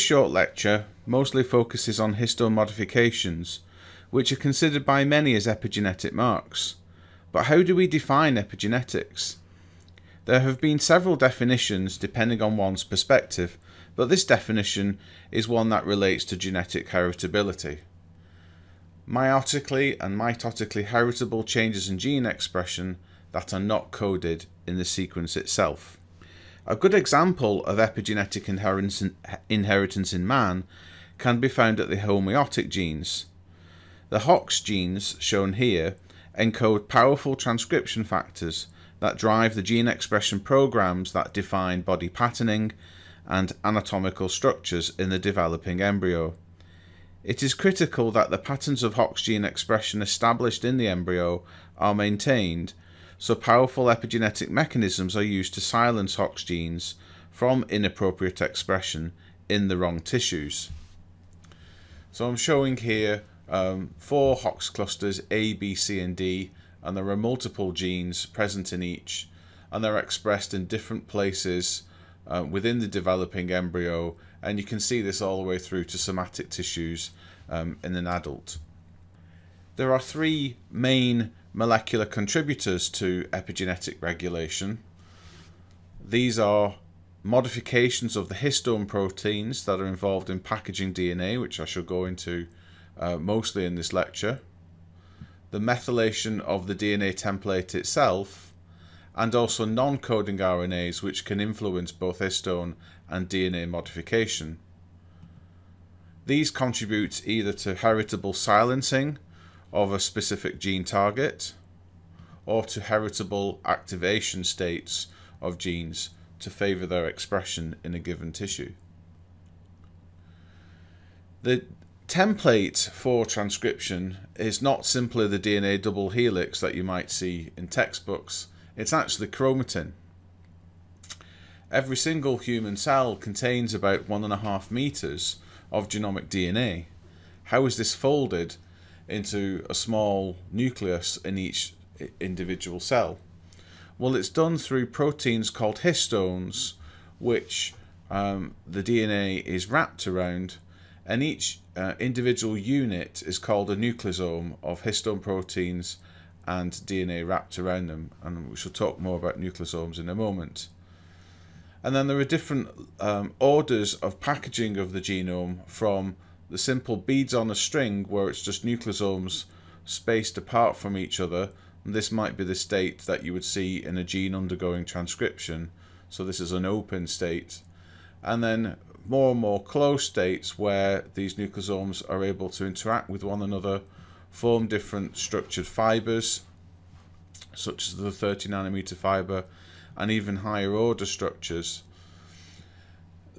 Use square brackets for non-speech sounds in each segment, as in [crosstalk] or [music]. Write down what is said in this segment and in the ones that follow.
This short lecture mostly focuses on histone modifications, which are considered by many as epigenetic marks. But how do we define epigenetics? There have been several definitions depending on one's perspective, but this definition is one that relates to genetic heritability. Meiotically and mitotically heritable changes in gene expression that are not coded in the sequence itself. A good example of epigenetic inheritance in man can be found at the homeotic genes. The HOX genes, shown here, encode powerful transcription factors that drive the gene expression programs that define body patterning and anatomical structures in the developing embryo. It is critical that the patterns of HOX gene expression established in the embryo are maintained so powerful epigenetic mechanisms are used to silence HOX genes from inappropriate expression in the wrong tissues. So I'm showing here um, four HOX clusters A, B, C and D and there are multiple genes present in each and they're expressed in different places uh, within the developing embryo and you can see this all the way through to somatic tissues um, in an adult. There are three main molecular contributors to epigenetic regulation. These are modifications of the histone proteins that are involved in packaging DNA, which I shall go into uh, mostly in this lecture, the methylation of the DNA template itself, and also non-coding RNAs which can influence both histone and DNA modification. These contribute either to heritable silencing of a specific gene target or to heritable activation states of genes to favour their expression in a given tissue. The template for transcription is not simply the DNA double helix that you might see in textbooks, it's actually chromatin. Every single human cell contains about one and a half meters of genomic DNA. How is this folded into a small nucleus in each individual cell? Well, it's done through proteins called histones, which um, the DNA is wrapped around, and each uh, individual unit is called a nucleosome of histone proteins and DNA wrapped around them. And we shall talk more about nucleosomes in a moment. And then there are different um, orders of packaging of the genome from the simple beads on a string where it's just nucleosomes spaced apart from each other. And this might be the state that you would see in a gene undergoing transcription. So this is an open state. And then more and more close states where these nucleosomes are able to interact with one another, form different structured fibers, such as the 30 nanometer fiber, and even higher order structures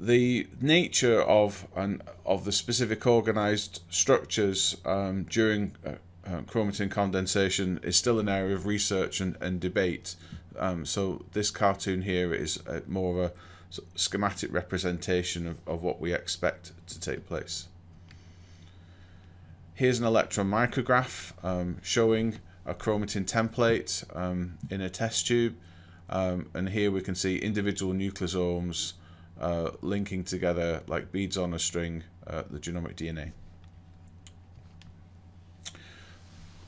the nature of and of the specific organized structures um, during uh, uh, chromatin condensation is still an area of research and, and debate. Um, so this cartoon here is a, more of a schematic representation of, of what we expect to take place. Here's an electron micrograph um, showing a chromatin template um, in a test tube. Um, and here we can see individual nucleosomes uh, linking together like beads on a string uh, the genomic DNA.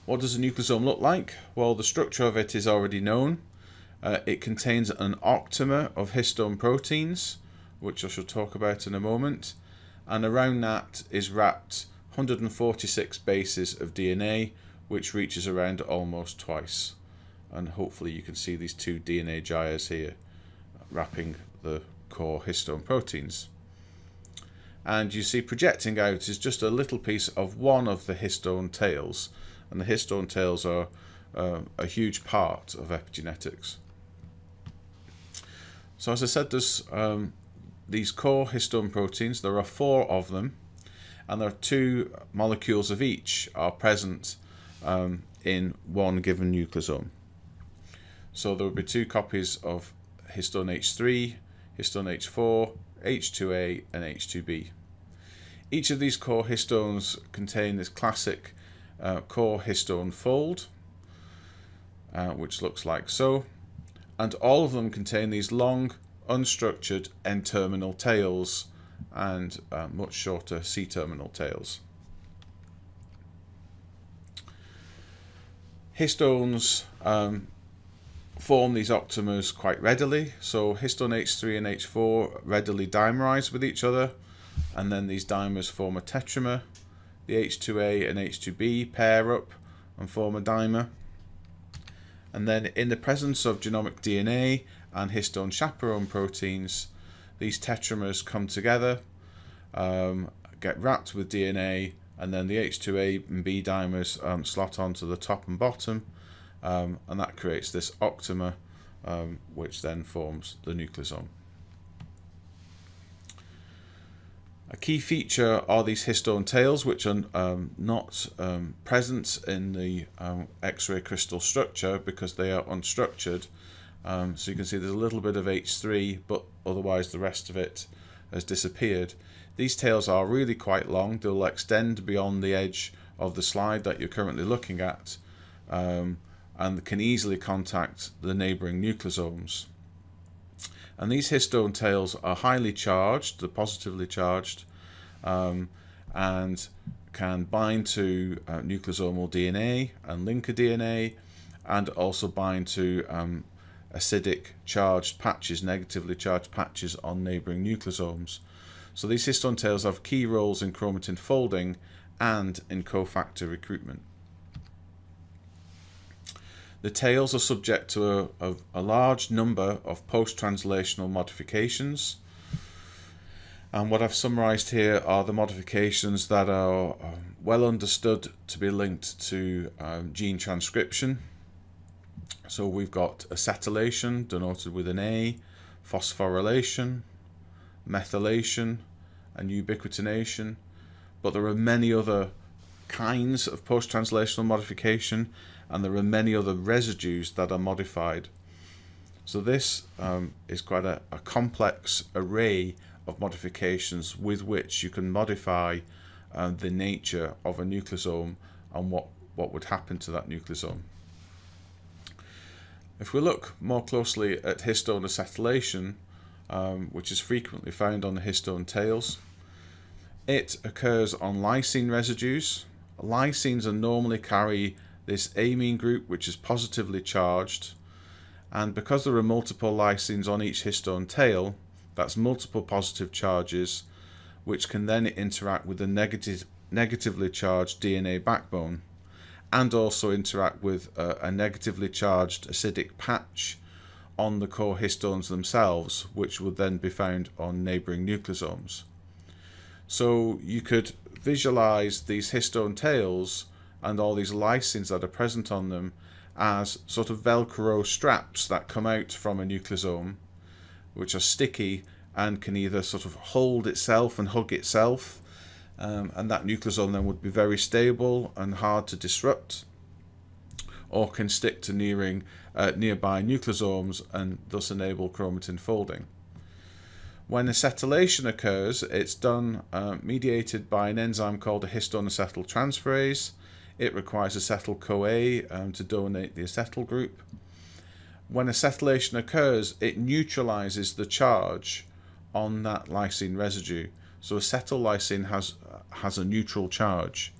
What does a nucleosome look like? Well, the structure of it is already known. Uh, it contains an octamer of histone proteins, which I shall talk about in a moment, and around that is wrapped 146 bases of DNA, which reaches around almost twice. And hopefully you can see these two DNA gyres here wrapping the core histone proteins. And you see projecting out is just a little piece of one of the histone tails, and the histone tails are uh, a huge part of epigenetics. So as I said, there's um, these core histone proteins, there are four of them, and there are two molecules of each are present um, in one given nucleosome. So there will be two copies of histone H3 histone H4, H2A and H2B. Each of these core histones contain this classic uh, core histone fold, uh, which looks like so, and all of them contain these long, unstructured N-terminal tails, and uh, much shorter C-terminal tails. Histones um, form these octamers quite readily. So histone H3 and H4 readily dimerize with each other, and then these dimers form a tetramer. The H2A and H2B pair up and form a dimer. And then in the presence of genomic DNA and histone chaperone proteins, these tetramers come together, um, get wrapped with DNA, and then the H2A and B dimers um, slot onto the top and bottom, um, and that creates this octamer, um, which then forms the nucleosome. A key feature are these histone tails, which are um, not um, present in the um, X-ray crystal structure because they are unstructured. Um, so you can see there's a little bit of H3, but otherwise the rest of it has disappeared. These tails are really quite long. They'll extend beyond the edge of the slide that you're currently looking at um, and can easily contact the neighbouring nucleosomes. And these histone tails are highly charged, they're positively charged, um, and can bind to uh, nucleosomal DNA and linker DNA, and also bind to um, acidic charged patches, negatively charged patches on neighbouring nucleosomes. So these histone tails have key roles in chromatin folding and in cofactor recruitment. The tails are subject to a, a, a large number of post-translational modifications. And what I've summarized here are the modifications that are um, well understood to be linked to um, gene transcription. So we've got acetylation, denoted with an A, phosphorylation, methylation, and ubiquitination. But there are many other kinds of post-translational modification and there are many other residues that are modified. So this um, is quite a, a, complex array of modifications with which you can modify uh, the nature of a nucleosome and what, what would happen to that nucleosome. If we look more closely at histone acetylation, um, which is frequently found on the histone tails, it occurs on lysine residues. Lysines are normally carry this amine group which is positively charged and because there are multiple lysines on each histone tail that's multiple positive charges which can then interact with the negative, negatively charged DNA backbone and also interact with a, a negatively charged acidic patch on the core histones themselves which would then be found on neighbouring nucleosomes. So you could visualize these histone tails and all these lysines that are present on them as sort of velcro straps that come out from a nucleosome which are sticky and can either sort of hold itself and hug itself um, and that nucleosome then would be very stable and hard to disrupt or can stick to nearing uh, nearby nucleosomes and thus enable chromatin folding. When acetylation occurs, it's done uh, mediated by an enzyme called a histone acetyltransferase it requires acetyl CoA um, to donate the acetyl group. When acetylation occurs, it neutralizes the charge on that lysine residue. So acetyl lysine has, has a neutral charge.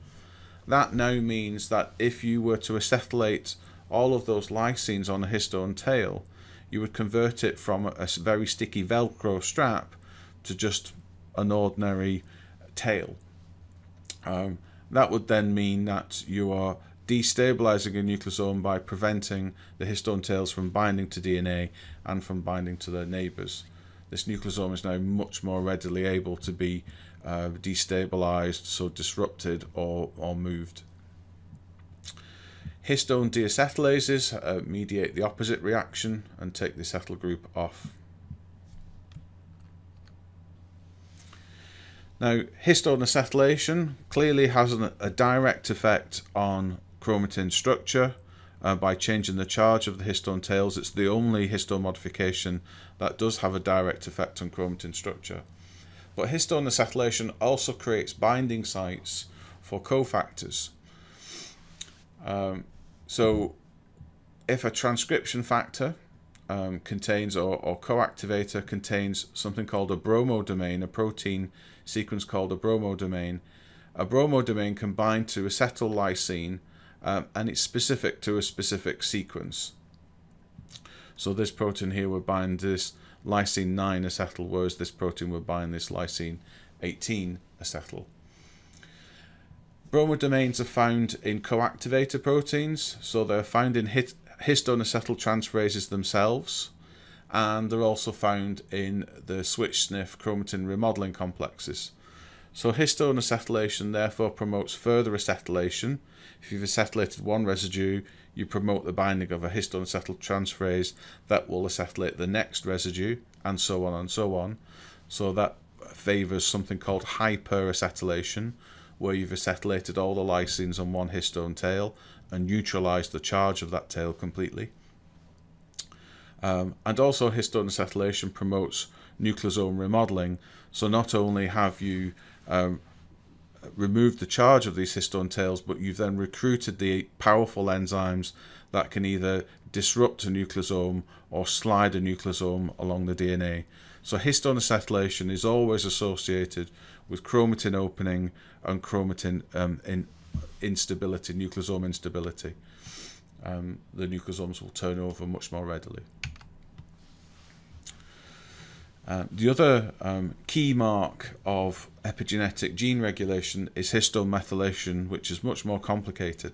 That now means that if you were to acetylate all of those lysines on a histone tail, you would convert it from a very sticky Velcro strap to just an ordinary tail. Um, that would then mean that you are destabilizing a nucleosome by preventing the histone tails from binding to DNA and from binding to their neighbors. This nucleosome is now much more readily able to be uh, destabilized, so disrupted or, or moved. Histone deacetylases uh, mediate the opposite reaction and take the acetyl group off. Now, histone acetylation clearly has an, a direct effect on chromatin structure uh, by changing the charge of the histone tails. It's the only histone modification that does have a direct effect on chromatin structure. But histone acetylation also creates binding sites for cofactors. Um, so if a transcription factor um, contains, or, or coactivator contains something called a bromodomain, a protein sequence called a bromodomain. A bromodomain can bind to acetyl um, and it's specific to a specific sequence. So this protein here would bind this lysine 9 acetyl, whereas this protein would bind this lysine 18 acetyl. Bromodomains are found in coactivator proteins, so they're found in histone acetyltransferases themselves, and they're also found in the SWI/SNF chromatin remodeling complexes. So histone acetylation therefore promotes further acetylation. If you've acetylated one residue, you promote the binding of a histone acetyltransferase that will acetylate the next residue, and so on and so on. So that favours something called hyperacetylation, where you've acetylated all the lysines on one histone tail and neutralized the charge of that tail completely. Um, and also histone acetylation promotes nucleosome remodeling. So not only have you um, removed the charge of these histone tails, but you've then recruited the powerful enzymes that can either disrupt a nucleosome or slide a nucleosome along the DNA. So histone acetylation is always associated with chromatin opening and chromatin um, in instability, nucleosome instability. Um, the nucleosomes will turn over much more readily. Uh, the other um, key mark of epigenetic gene regulation is histone methylation, which is much more complicated.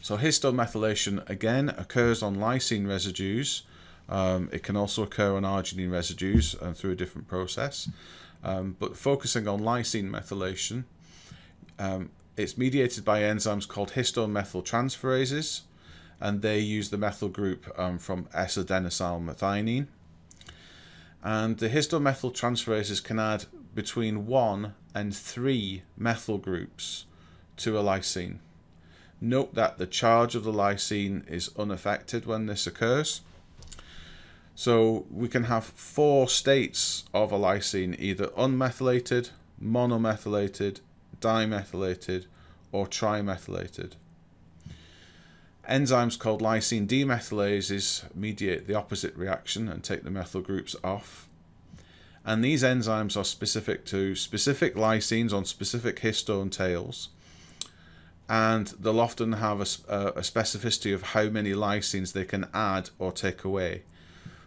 So histone methylation again occurs on lysine residues. Um, it can also occur on arginine residues uh, through a different process. Um, but focusing on lysine methylation, um, it's mediated by enzymes called histone methyltransferases, and they use the methyl group um, from S-adenosyl methionine. And the histone methyltransferases can add between one and three methyl groups to a lysine. Note that the charge of the lysine is unaffected when this occurs. So we can have four states of a lysine, either unmethylated, monomethylated, dimethylated, or trimethylated. Enzymes called lysine demethylases mediate the opposite reaction and take the methyl groups off. And these enzymes are specific to specific lysines on specific histone tails and they'll often have a, a, specificity of how many lysines they can add or take away.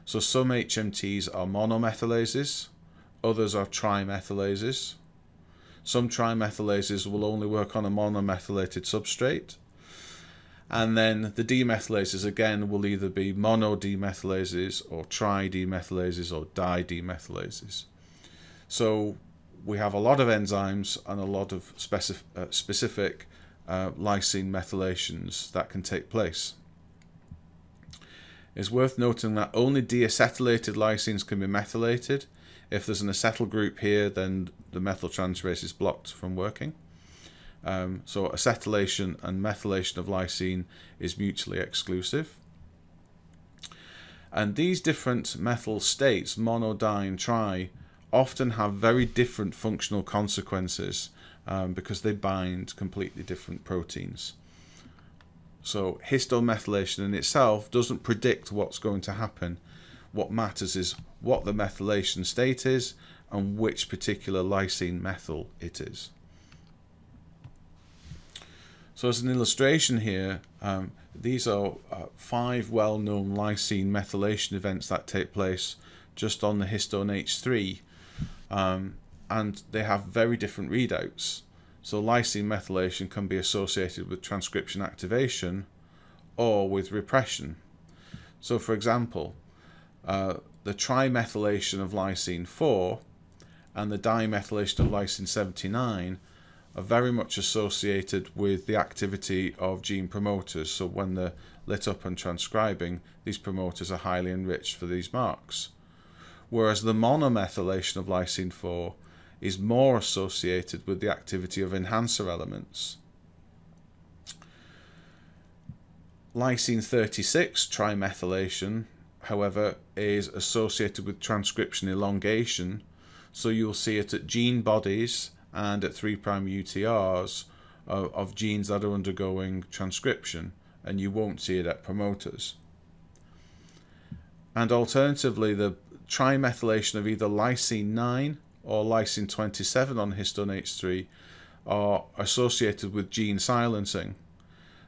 So some HMTs are monomethylases, others are trimethylases. Some trimethylases will only work on a monomethylated substrate. And then the demethylases again will either be mono demethylases or tri demethylases or di demethylases. So we have a lot of enzymes and a lot of specific, uh, specific uh, lysine methylations that can take place. It's worth noting that only deacetylated lysines can be methylated. If there's an acetyl group here, then the methyltransferase is blocked from working. Um, so acetylation and methylation of lysine is mutually exclusive. And these different methyl states, mono, di, and tri, often have very different functional consequences um, because they bind completely different proteins. So histone methylation in itself doesn't predict what's going to happen. What matters is what the methylation state is and which particular lysine methyl it is. So as an illustration here, um, these are uh, five well-known lysine methylation events that take place just on the histone H3 um, and they have very different readouts. So lysine methylation can be associated with transcription activation or with repression. So for example, uh, the trimethylation of lysine 4 and the dimethylation of lysine 79 are very much associated with the activity of gene promoters. So when they're lit up and transcribing, these promoters are highly enriched for these marks. Whereas the monomethylation of lysine 4 is more associated with the activity of enhancer elements. Lysine 36 trimethylation, however, is associated with transcription elongation, so you'll see it at gene bodies and at 3' UTRs of, of genes that are undergoing transcription, and you won't see it at promoters. And alternatively, the trimethylation of either lysine 9 or lysine 27 on histone H3 are associated with gene silencing.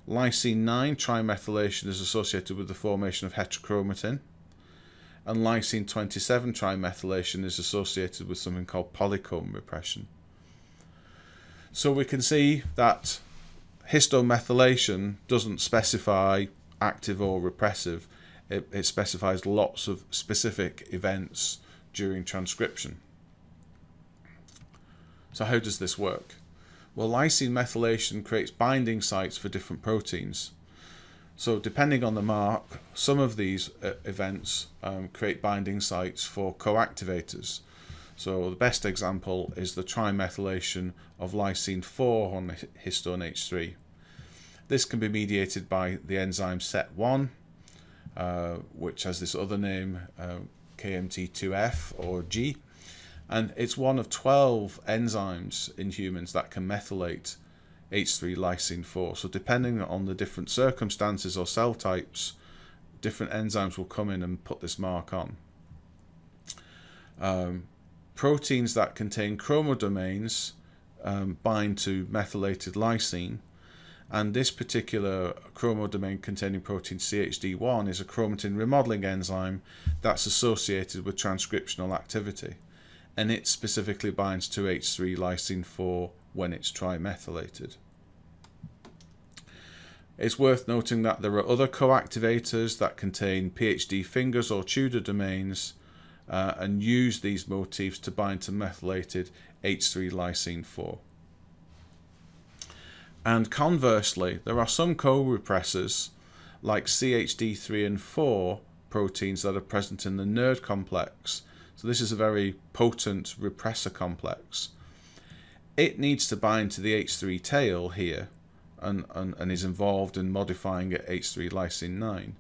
Lysine 9 trimethylation is associated with the formation of heterochromatin, and lysine 27 trimethylation is associated with something called polycomb repression. So we can see that histomethylation doesn't specify active or repressive, it, it specifies lots of specific events during transcription. So, how does this work? Well, lysine methylation creates binding sites for different proteins. So, depending on the mark, some of these uh, events um, create binding sites for coactivators. So, the best example is the trimethylation of lysine 4 on histone H3. This can be mediated by the enzyme SET1, uh, which has this other name, uh, KMT2F or G and it's one of 12 enzymes in humans that can methylate H3 lysine 4. So, depending on the different circumstances or cell types, different enzymes will come in and put this mark on. Um, proteins that contain chromodomains um, bind to methylated lysine, and this particular chromodomain containing protein CHD1 is a chromatin remodeling enzyme that's associated with transcriptional activity and it specifically binds to H3 lysine 4 when it's trimethylated. It's worth noting that there are other coactivators that contain PHD fingers or Tudor domains uh, and use these motifs to bind to methylated H3 lysine 4. And conversely, there are some co-repressors like CHD3 and 4 proteins that are present in the NuRD complex so this is a very potent repressor complex. It needs to bind to the H3 tail here and, and, and is involved in modifying it H3 lysine 9.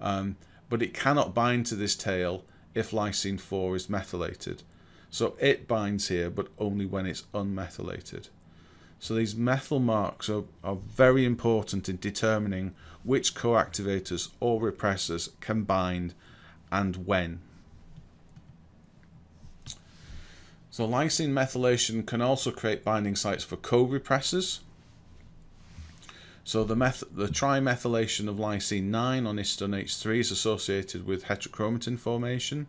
Um, but it cannot bind to this tail if lysine 4 is methylated. So it binds here, but only when it's unmethylated. So these methyl marks are, are very important in determining which coactivators or repressors can bind and when. So lysine methylation can also create binding sites for co-repressors. So the, the trimethylation of lysine 9 on histone H3 is associated with heterochromatin formation.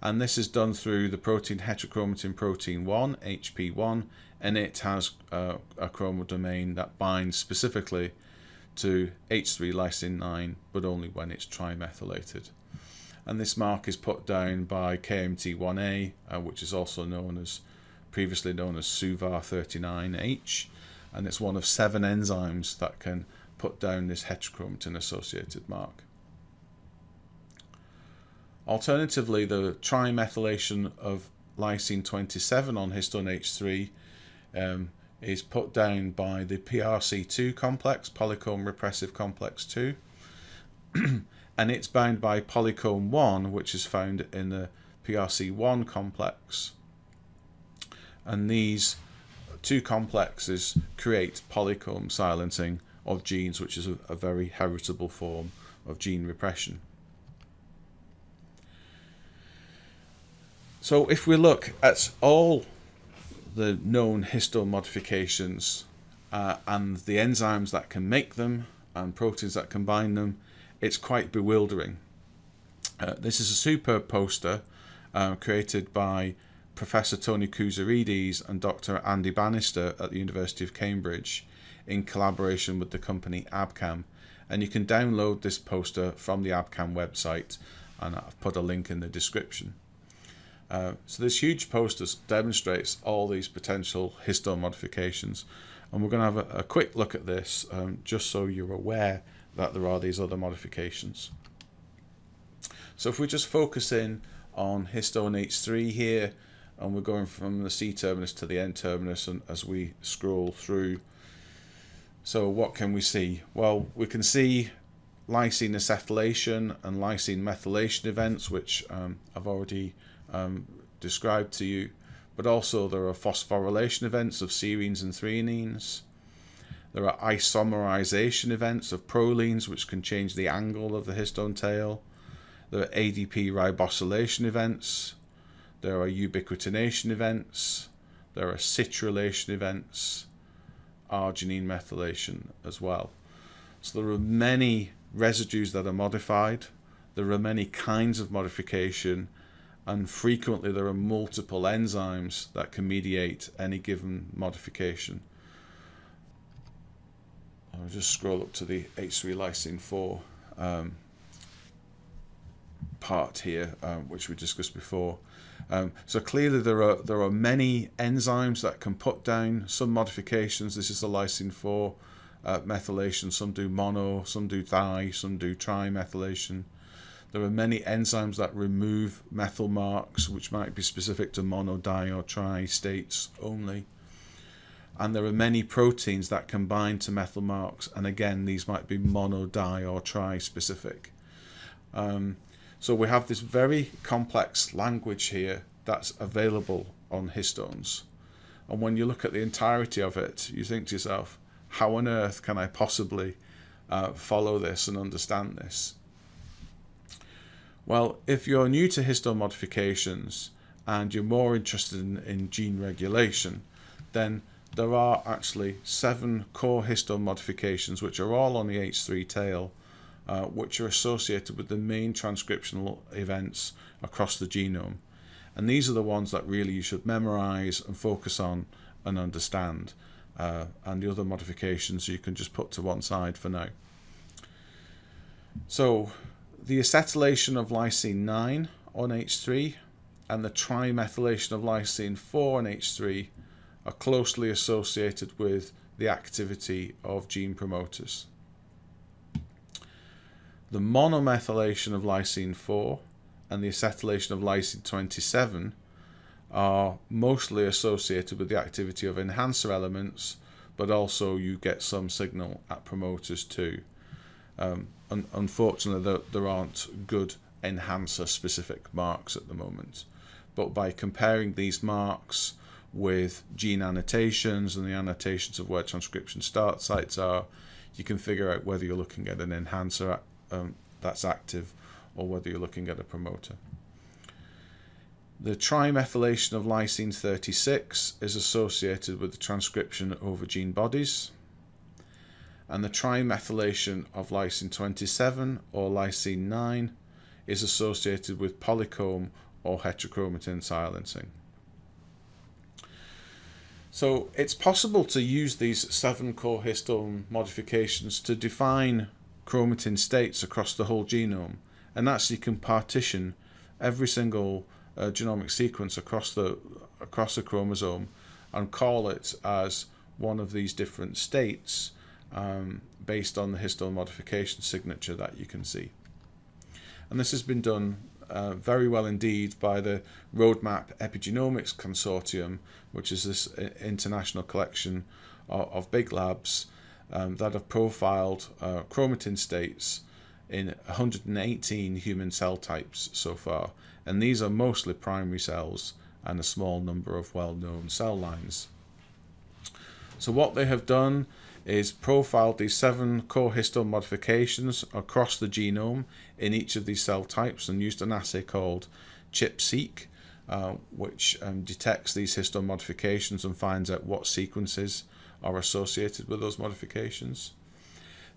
And this is done through the protein heterochromatin protein 1, HP1, and it has uh, a chromodomain that binds specifically to H3 lysine 9, but only when it's trimethylated and this mark is put down by KMT1A, uh, which is also known as previously known as SUVAR39H, and it's one of seven enzymes that can put down this heterochromatin associated mark. Alternatively, the trimethylation of lysine 27 on histone H3 um, is put down by the PRC2 complex, polycomb repressive complex 2. [clears throat] and it's bound by polycomb 1 which is found in the PRC1 complex and these two complexes create polycomb silencing of genes which is a, a very heritable form of gene repression. So if we look at all the known histone modifications uh, and the enzymes that can make them and proteins that combine them, it's quite bewildering. Uh, this is a superb poster uh, created by Professor Tony Kouzarides and Dr. Andy Bannister at the University of Cambridge in collaboration with the company Abcam. And you can download this poster from the Abcam website, and I've put a link in the description. Uh, so this huge poster demonstrates all these potential histone modifications, and we're going to have a, a quick look at this um, just so you're aware that there are these other modifications. So if we just focus in on histone H3 here, and we're going from the C terminus to the N terminus and as we scroll through. So what can we see? Well, we can see lysine acetylation and lysine methylation events, which um, I've already um, described to you, but also there are phosphorylation events of serines and threonines. There are isomerization events of prolines which can change the angle of the histone tail. there are ADP ribosylation events, there are ubiquitination events, there are citrullination events, arginine methylation as well. So there are many residues that are modified, there are many kinds of modification, and frequently there are multiple enzymes that can mediate any given modification. I'll just scroll up to the H3 lysine 4 um, part here, um, which we discussed before. Um, so clearly there are there are many enzymes that can put down some modifications. This is the lysine 4 uh, methylation. Some do mono, some do di, some do trimethylation. There are many enzymes that remove methyl marks, which might be specific to mono, di, or tri states only and there are many proteins that can bind to methyl marks and again these might be mono di or tri specific um, so we have this very complex language here that's available on histones and when you look at the entirety of it you think to yourself how on earth can i possibly uh, follow this and understand this? Well if you're new to histone modifications and you're more interested in, in gene regulation then there are actually seven core histone modifications which are all on the H3 tail uh, which are associated with the main transcriptional events across the genome and these are the ones that really you should memorize and focus on and understand uh, and the other modifications you can just put to one side for now. So the acetylation of lysine 9 on H3 and the trimethylation of lysine 4 on H3 are closely associated with the activity of gene promoters. The monomethylation of lysine 4 and the acetylation of lysine 27 are mostly associated with the activity of enhancer elements, but also you get some signal at promoters too. Um, un unfortunately, there, there aren't good enhancer specific marks at the moment, but by comparing these marks with gene annotations and the annotations of where transcription start sites are, you can figure out whether you're looking at an enhancer um, that's active or whether you're looking at a promoter. The trimethylation of lysine 36 is associated with the transcription over gene bodies. And the trimethylation of lysine 27 or lysine 9 is associated with polycomb or heterochromatin silencing. So it's possible to use these seven core histone modifications to define chromatin states across the whole genome and actually can partition every single uh, genomic sequence across the across a chromosome and call it as one of these different states um, based on the histone modification signature that you can see. And this has been done uh, very well indeed by the Roadmap Epigenomics Consortium, which is this uh, international collection of, of big labs um, that have profiled uh, chromatin states in 118 human cell types so far. And these are mostly primary cells and a small number of well-known cell lines. So what they have done is profiled these seven core histone modifications across the genome in each of these cell types and used an assay called ChIP-seq, uh, which um, detects these histone modifications and finds out what sequences are associated with those modifications.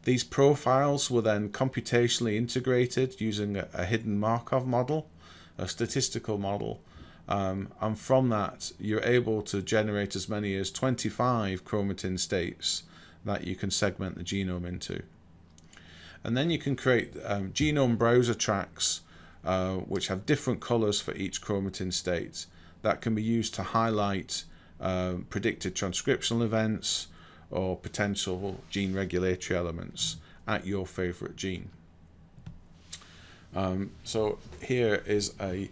These profiles were then computationally integrated using a, a hidden Markov model, a statistical model, um, and from that you're able to generate as many as 25 chromatin states that you can segment the genome into. And then you can create um, genome browser tracks uh, which have different colors for each chromatin state that can be used to highlight uh, predicted transcriptional events or potential gene regulatory elements at your favorite gene. Um, so here is a,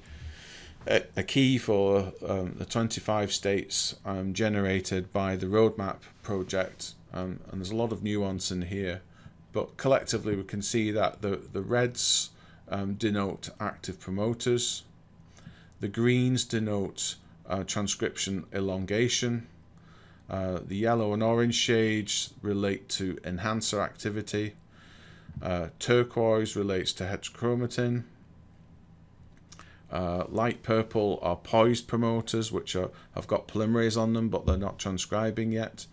a, key for um, the 25 states um, generated by the Roadmap project um, and there's a lot of nuance in here but collectively we can see that the, the reds um, denote active promoters the greens denote uh, transcription elongation uh, the yellow and orange shades relate to enhancer activity uh, turquoise relates to heterochromatin Uh, light purple are poised promoters, which are have got polymerase on them, but they're not transcribing yet.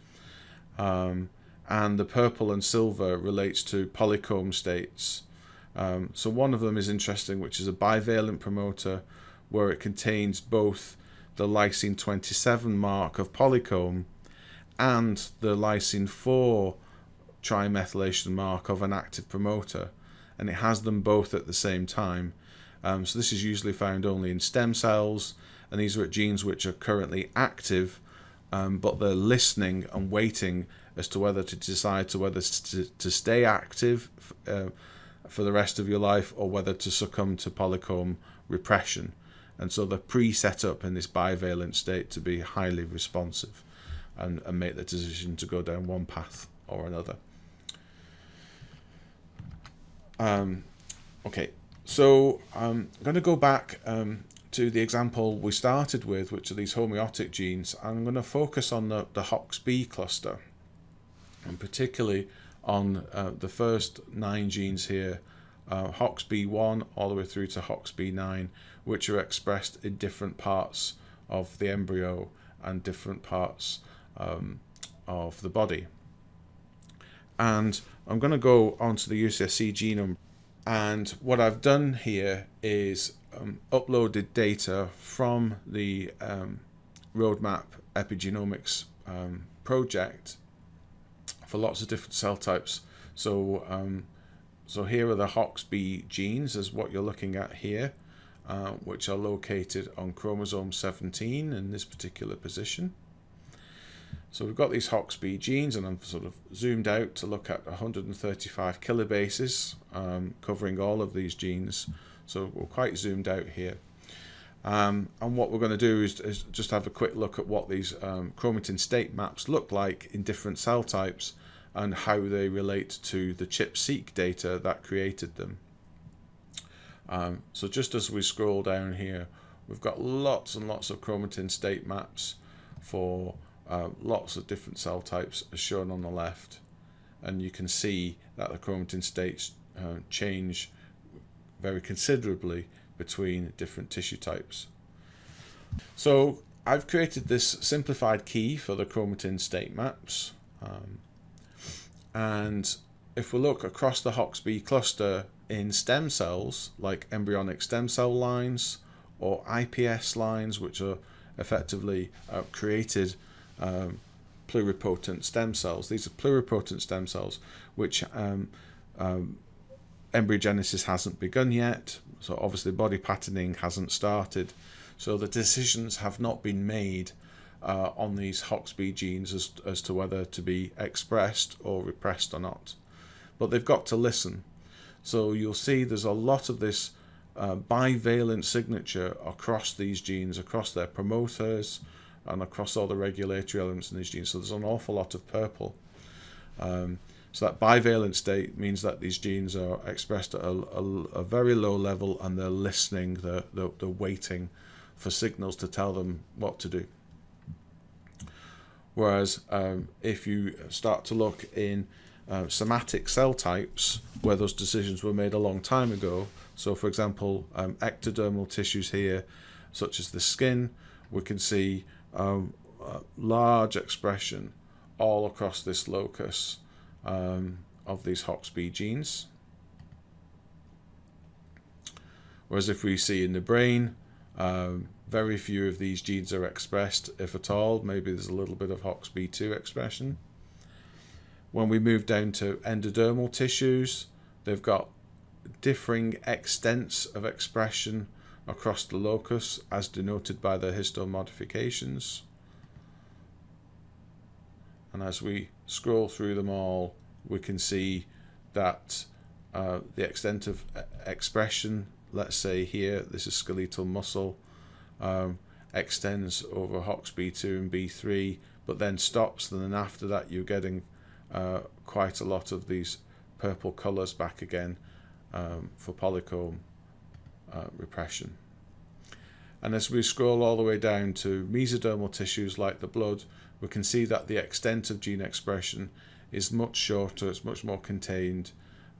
Um, and the purple and silver relates to polycomb states. Um, so one of them is interesting, which is a bivalent promoter, where it contains both the lysine 27 mark of polycomb and the lysine 4 trimethylation mark of an active promoter, and it has them both at the same time. Um, so this is usually found only in stem cells, and these are genes which are currently active, um, but they're listening and waiting as to whether to decide to whether to, to stay active uh, for the rest of your life or whether to succumb to polycomb repression. And so they're pre-set up in this bivalent state to be highly responsive and, and make the decision to go down one path or another. Um, okay, so I'm going to go back um, to the example we started with, which are these homeotic genes. I'm going to focus on the, the HOXB cluster, and particularly on uh, the first nine genes here, uh, HOXB1 all the way through to HOXB9, which are expressed in different parts of the embryo and different parts um, of the body. And I'm going to go onto the UCSC genome. And what I've done here is um, uploaded data from the um, roadmap epigenomics um, project for lots of different cell types. So um, so here are the HOXB genes as what you're looking at here uh, which are located on chromosome 17 in this particular position so we've got these HOXB genes, and I'm sort of zoomed out to look at 135 kilobases um, covering all of these genes. So we're quite zoomed out here. Um, and what we're going to do is, is, just have a quick look at what these um, chromatin state maps look like in different cell types and how they relate to the ChIP-seq data that created them. Um, so just as we scroll down here, we've got lots and lots of chromatin state maps for uh, lots of different cell types as shown on the left and you can see that the chromatin states uh, change very considerably between different tissue types. So I've created this simplified key for the chromatin state maps um, and if we look across the HOXB cluster in stem cells like embryonic stem cell lines or IPS lines which are effectively uh, created um, pluripotent stem cells. These are pluripotent stem cells, which um, um, embryogenesis hasn't begun yet. So obviously body patterning hasn't started. So the decisions have not been made uh, on these HOXB genes as, as to whether to be expressed or repressed or not. But they've got to listen. So you'll see there's a lot of this uh, bivalent signature across these genes, across their promoters, and across all the regulatory elements in these genes. So there's an awful lot of purple. Um, so that bivalent state means that these genes are expressed at a, a, a very low level and they're listening, they're, they're, they're, waiting for signals to tell them what to do. Whereas um, if you start to look in uh, somatic cell types where those decisions were made a long time ago, so for example, um, ectodermal tissues here, such as the skin, we can see um, large expression all across this locus um, of these HOXB genes. Whereas if we see in the brain, um, very few of these genes are expressed, if at all. Maybe there's a little bit of HOXB2 expression. When we move down to endodermal tissues, they've got differing extents of expression across the locus as denoted by the histone modifications. And as we scroll through them all, we can see that uh, the extent of expression, let's say here, this is skeletal muscle, um, extends over HOXB2 and B3, but then stops, and then after that you're getting uh, quite a lot of these purple colours back again um, for polycomb uh, repression. And as we scroll all the way down to mesodermal tissues like the blood, we can see that the extent of gene expression is much shorter, it's much more contained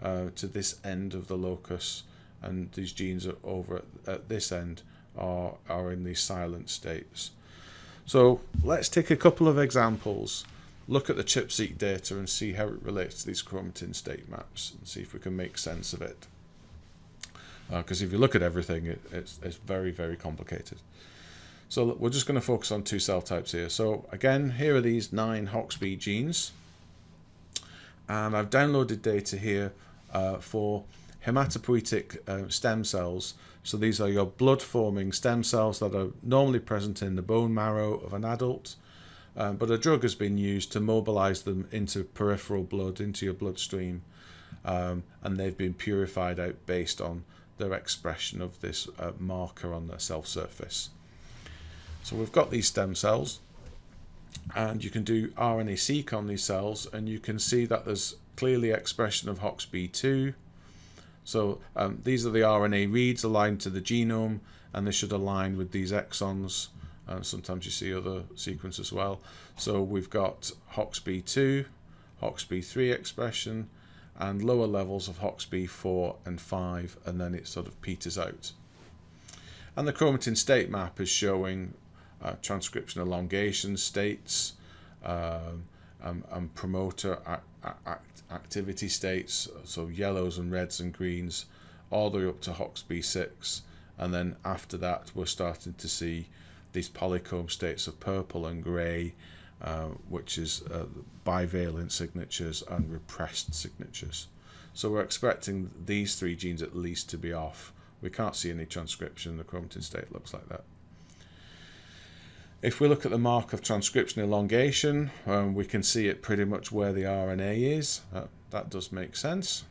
uh, to this end of the locus and these genes are over at, at this end are, are in these silent states. So let's take a couple of examples, look at the ChIP-seq data and see how it relates to these chromatin state maps and see if we can make sense of it. Because uh, if you look at everything, it, it's, it's very, very complicated. So we're just going to focus on two cell types here. So again, here are these nine HOXB genes. And I've downloaded data here uh, for hematopoietic uh, stem cells. So these are your blood-forming stem cells that are normally present in the bone marrow of an adult. Um, but a drug has been used to mobilize them into peripheral blood, into your bloodstream. Um, and they've been purified out based on their expression of this uh, marker on their cell surface. So we've got these stem cells and you can do RNA-seq on these cells and you can see that there's clearly expression of HOXB2. So um, these are the RNA reads aligned to the genome and they should align with these exons. Uh, sometimes you see other sequences as well. So we've got HOXB2, HOXB3 expression, and lower levels of HOXB4 and 5, and then it sort of peters out. And the chromatin state map is showing uh, transcription elongation states, um, and, and, promoter act activity states, so yellows and reds and greens, all the way up to HOXB6. And then after that, we're starting to see these polycomb states of purple and grey, uh, which is uh, bivalent signatures and repressed signatures. So we're expecting these three genes at least to be off. We can't see any transcription. The chromatin state looks like that. If we look at the mark of transcription elongation, um, we can see it pretty much where the RNA is. Uh, that does make sense.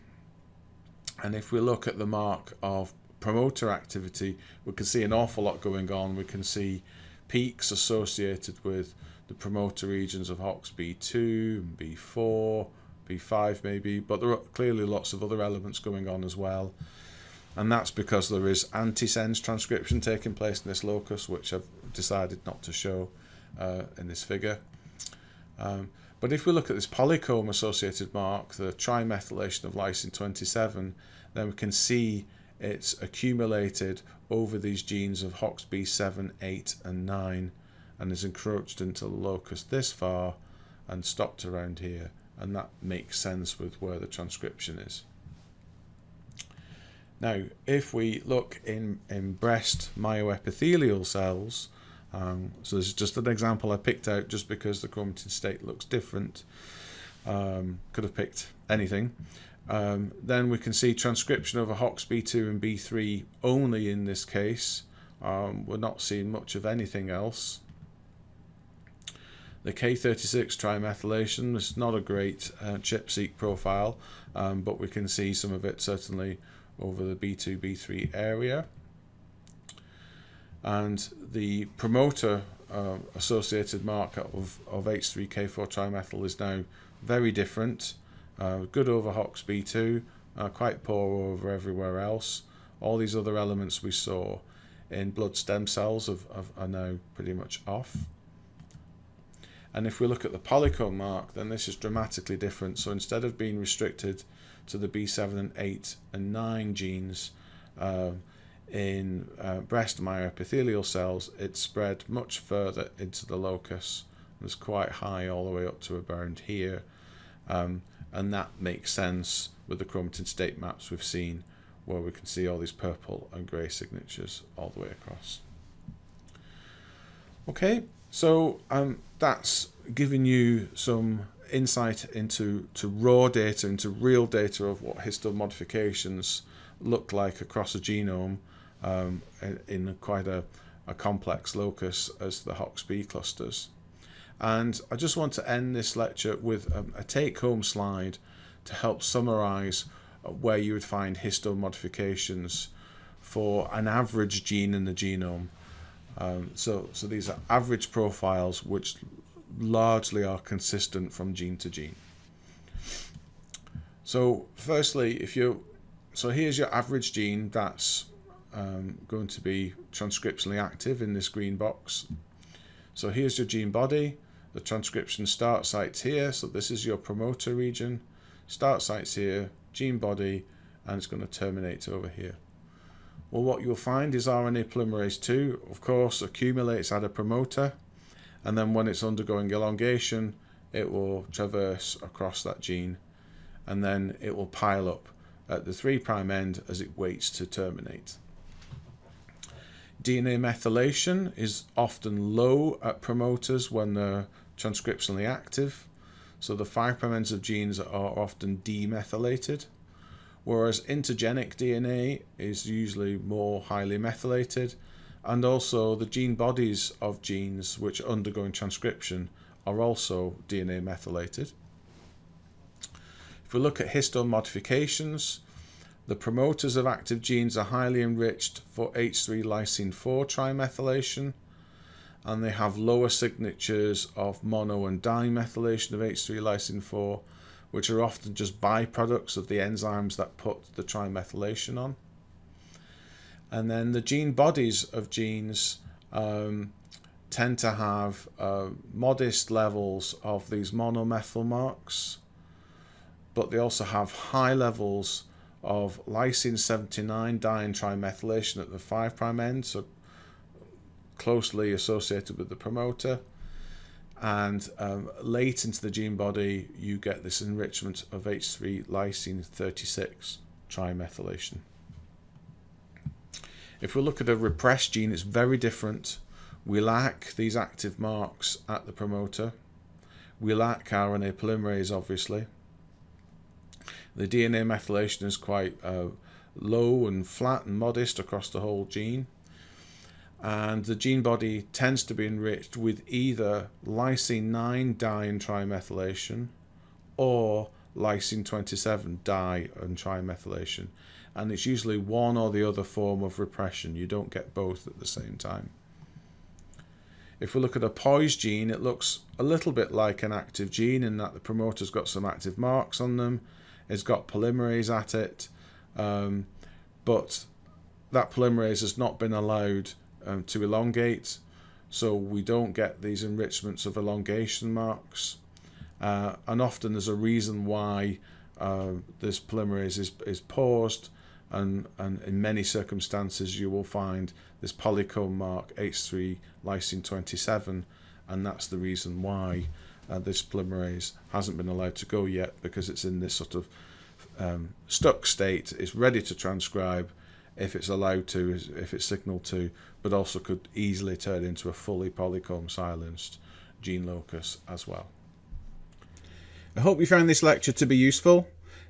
And if we look at the mark of promoter activity, we can see an awful lot going on. We can see peaks associated with the promoter regions of HOXB2, B4, B5 maybe, but there are clearly lots of other elements going on as well. And that's because there is antisense transcription taking place in this locus, which I've decided not to show uh, in this figure. Um, but if we look at this polycomb associated mark, the trimethylation of lysine 27, then we can see it's accumulated over these genes of HOXB7, 8 and 9 and is encroached into the locus this far and stopped around here and that makes sense with where the transcription is. Now if we look in, in breast myoepithelial cells um, so this is just an example I picked out just because the chromatin state looks different. Um, could have picked anything. Um, then we can see transcription of a HOXB2 and B3 only in this case. Um, we're not seeing much of anything else. The K36 trimethylation is not a great uh, ChIP-seq profile, um, but we can see some of it certainly over the B2, B3 area and the promoter uh, associated marker of, of H3K4 trimethyl is now very different. Uh, good over HOXB2, uh, quite poor over everywhere else. All these other elements we saw in blood stem cells have, have, are now pretty much off. And if we look at the polycomb mark, then this is dramatically different. So instead of being restricted to the B7 and 8 and 9 genes, uh, in uh, breast myoepithelial cells, it's spread much further into the locus. It's quite high all the way up to around here. Um, and that makes sense with the chromatin state maps we've seen where we can see all these purple and grey signatures all the way across. Okay, so um, that's giving you some insight into to raw data, into real data of what histone modifications look like across a genome um, in quite a, a complex locus as the HOXB clusters. And I just want to end this lecture with a, a take-home slide to help summarize where you would find histone modifications for an average gene in the genome. Um, so, so these are average profiles which largely are consistent from gene to gene. So firstly, if you so here's your average gene that's um, going to be transcriptionally active in this green box. So here's your gene body. The transcription start site's here. So this is your promoter region. Start site's here, gene body, and it's going to terminate over here. Well, what you'll find is RNA polymerase 2, of course, accumulates at a promoter, and then when it's undergoing elongation, it will traverse across that gene, and then it will pile up at the 3' end as it waits to terminate. DNA methylation is often low at promoters when they're transcriptionally active, so the 5' ends of genes are often demethylated, whereas intergenic DNA is usually more highly methylated, and also the gene bodies of genes which are undergoing transcription are also DNA methylated. If we look at histone modifications, the promoters of active genes are highly enriched for H3 lysine 4 trimethylation, and they have lower signatures of mono and dimethylation of H3 lysine 4, which are often just byproducts of the enzymes that put the trimethylation on. And then the gene bodies of genes um, tend to have uh, modest levels of these monomethyl marks, but they also have high levels of lysine 79 di and trimethylation at the 5' end, so closely associated with the promoter. And um, late into the gene body, you get this enrichment of H3 lysine 36 trimethylation. If we look at a repressed gene, it's very different. We lack these active marks at the promoter. We lack RNA polymerase, obviously. The DNA methylation is quite uh, low and flat and modest across the whole gene. And the gene body tends to be enriched with either lysine 9 di and trimethylation or lysine 27 di and trimethylation. And it's usually one or the other form of repression. You don't get both at the same time. If we look at a poised gene, it looks a little bit like an active gene in that the promoter's got some active marks on them it's got polymerase at it, um, but that polymerase has not been allowed um, to elongate, so we don't get these enrichments of elongation marks. Uh, and often there's a reason why uh, this polymerase is, is paused, and, and in many circumstances you will find this polycomb mark H3 lysine 27, and that's the reason why uh, this polymerase hasn't been allowed to go yet because it's in this sort of um, stuck state. It's ready to transcribe if it's allowed to, if it's signaled to, but also could easily turn into a fully polycomb silenced gene locus as well. I hope you found this lecture to be useful.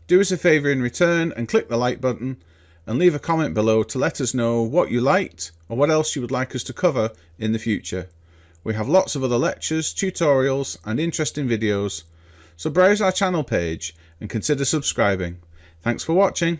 Do us a favour in return and click the like button and leave a comment below to let us know what you liked or what else you would like us to cover in the future. We have lots of other lectures, tutorials and interesting videos, so browse our channel page and consider subscribing. Thanks for watching.